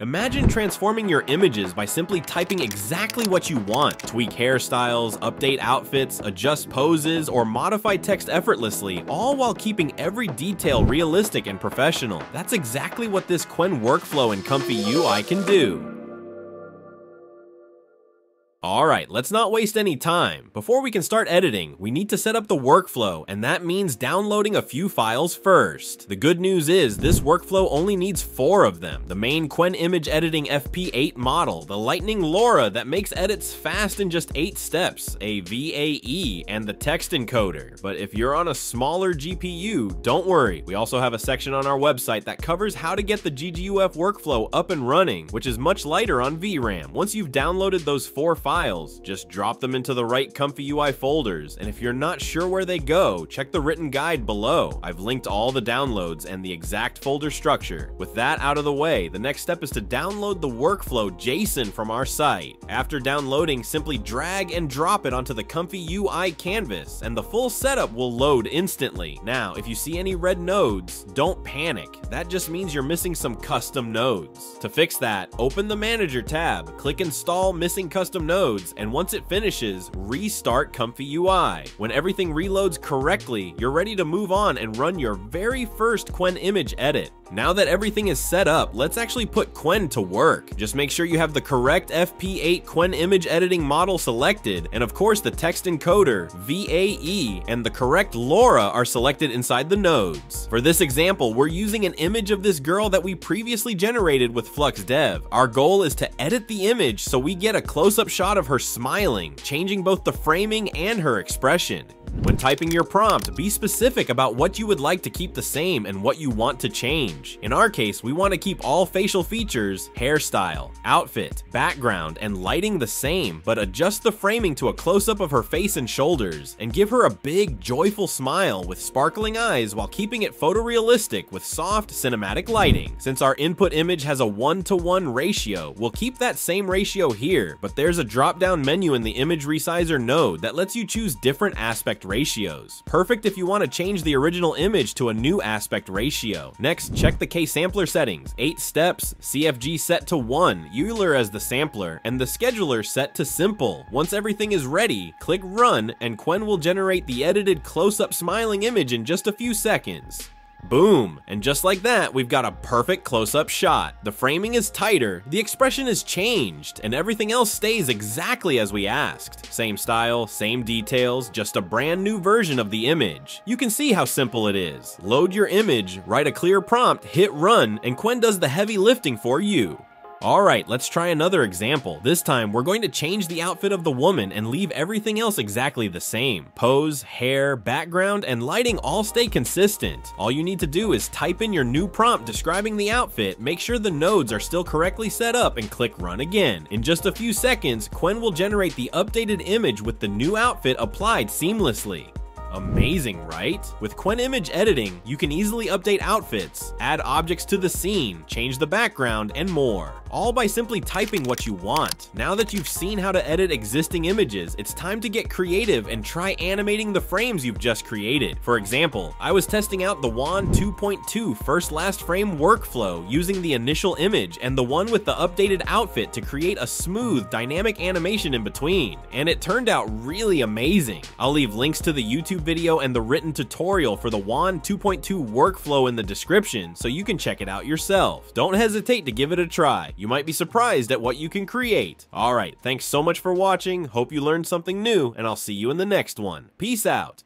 Imagine transforming your images by simply typing exactly what you want. Tweak hairstyles, update outfits, adjust poses, or modify text effortlessly, all while keeping every detail realistic and professional. That's exactly what this Qwen workflow and Comfy UI can do. Alright, let's not waste any time. Before we can start editing, we need to set up the workflow, and that means downloading a few files first. The good news is, this workflow only needs four of them. The main Qwen Image Editing FP8 model, the Lightning LoRa that makes edits fast in just 8 steps, a VAE, and the text encoder. But if you're on a smaller GPU, don't worry, we also have a section on our website that covers how to get the GGUF workflow up and running, which is much lighter on VRAM. Once you've downloaded those four files, files, just drop them into the right Comfy UI folders, and if you're not sure where they go, check the written guide below. I've linked all the downloads and the exact folder structure. With that out of the way, the next step is to download the workflow JSON from our site. After downloading, simply drag and drop it onto the Comfy UI canvas, and the full setup will load instantly. Now, if you see any red nodes, don't panic. That just means you're missing some custom nodes. To fix that, open the Manager tab, click Install Missing Custom Nodes, and once it finishes, restart Comfy UI. When everything reloads correctly, you're ready to move on and run your very first Qwen image edit. Now that everything is set up, let's actually put Qwen to work. Just make sure you have the correct FP8 Qwen image editing model selected, and of course the text encoder, VAE, and the correct LoRa are selected inside the nodes. For this example, we're using an image of this girl that we previously generated with Flux Dev. Our goal is to edit the image so we get a close-up shot of her smiling, changing both the framing and her expression. When typing your prompt, be specific about what you would like to keep the same and what you want to change. In our case, we want to keep all facial features, hairstyle, outfit, background, and lighting the same, but adjust the framing to a close-up of her face and shoulders, and give her a big, joyful smile with sparkling eyes while keeping it photorealistic with soft, cinematic lighting. Since our input image has a 1 to 1 ratio, we'll keep that same ratio here, but there's a drop-down menu in the image resizer node that lets you choose different aspect aspect ratios. Perfect if you want to change the original image to a new aspect ratio. Next, check the K-sampler settings. 8 steps, CFG set to 1, Euler as the sampler, and the scheduler set to simple. Once everything is ready, click run and Qwen will generate the edited close-up smiling image in just a few seconds. Boom! And just like that, we've got a perfect close-up shot. The framing is tighter, the expression is changed, and everything else stays exactly as we asked. Same style, same details, just a brand new version of the image. You can see how simple it is. Load your image, write a clear prompt, hit run, and Qwen does the heavy lifting for you. Alright, let's try another example. This time, we're going to change the outfit of the woman and leave everything else exactly the same. Pose, hair, background, and lighting all stay consistent. All you need to do is type in your new prompt describing the outfit, make sure the nodes are still correctly set up, and click run again. In just a few seconds, Qwen will generate the updated image with the new outfit applied seamlessly. Amazing, right? With Qwen Image Editing, you can easily update outfits, add objects to the scene, change the background, and more all by simply typing what you want. Now that you've seen how to edit existing images, it's time to get creative and try animating the frames you've just created. For example, I was testing out the WAN 2.2 first last frame workflow using the initial image and the one with the updated outfit to create a smooth, dynamic animation in between. And it turned out really amazing. I'll leave links to the YouTube video and the written tutorial for the WAN 2.2 workflow in the description so you can check it out yourself. Don't hesitate to give it a try. You might be surprised at what you can create. Alright, thanks so much for watching, hope you learned something new, and I'll see you in the next one. Peace out!